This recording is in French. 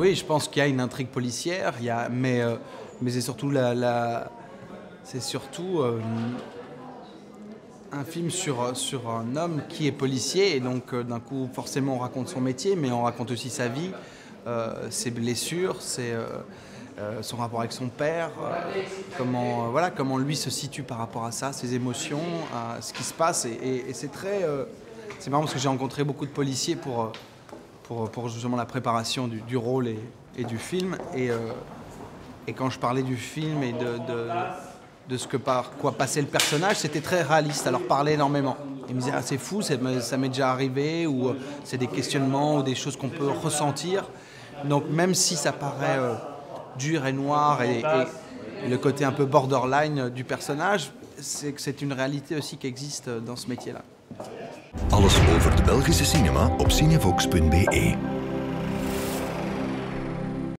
Oui, je pense qu'il y a une intrigue policière, il y a, mais, euh, mais c'est surtout, la, c'est surtout euh, un film sur, sur un homme qui est policier et donc euh, d'un coup forcément on raconte son métier, mais on raconte aussi sa vie, ses blessures, son rapport avec son père, comment, voilà, comment lui se situe par rapport à ça, ses émotions, ce qui se passe. Et, et- c'est très. c'est marrant parce que j'ai rencontré beaucoup de policiers pour, pour, justement la préparation du, rôle et, du film. Et, euh, et quand je parlais du film et de, ce que par quoi passait le personnage, c'était très réaliste. Alors parlait énormément. Il me disait ah, c'est fou, ça m'est déjà arrivé, ou euh, c'est des questionnements ou des choses qu'on peut ressentir. Donc même si ça paraît euh, dur et noir et, et le côté un peu borderline du personnage, c'est que c'est une réalité aussi qui existe dans ce métier-là. Alles over de Belgische cinema op cinevox.be.